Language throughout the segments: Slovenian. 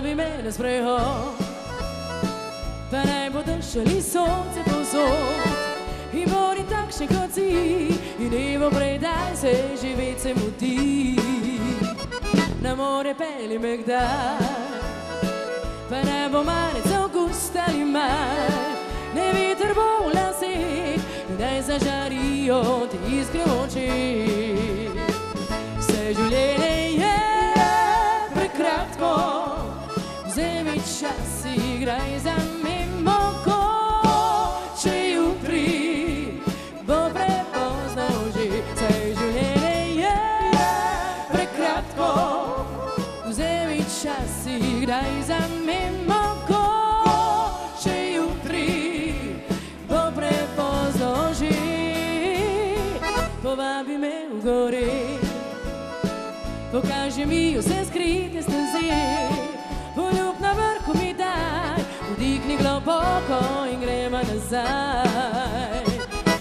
na sprehod. Pa naj bo držali sonce povsod in bodi takšni kot si in ne bo predaj se živeti se muti. Na more peli me kdaj, pa ne bo marec avgust ali maj, ne veter bo v laseh, naj zažarijo ti iskre oči. Čas, igraj za mimo ko, če jutri bo prepozno že. Vse življenje je prekratko, vzemi čas, igraj za mimo ko, če jutri bo prepozno že. Povabi me v gore. Pokaži mi vse skrite steze, poljub na vrhu mi daj, vdihni globoko in gremo nazaj.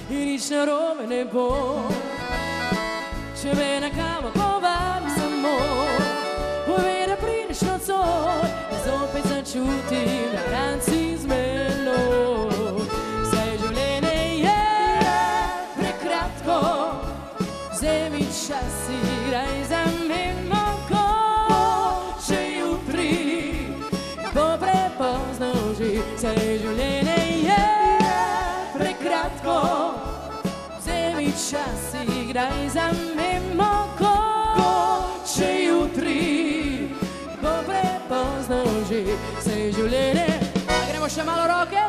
In nič narobe ne bo, če me na kavo povabi samo, povej, da prideš nocoj, da zopet začutim, da Vse življenje je prekratko, vzemi čas, igraj za mimo ko, če jutri bo prepozno že. Vse življenje, A gremo še malo roke,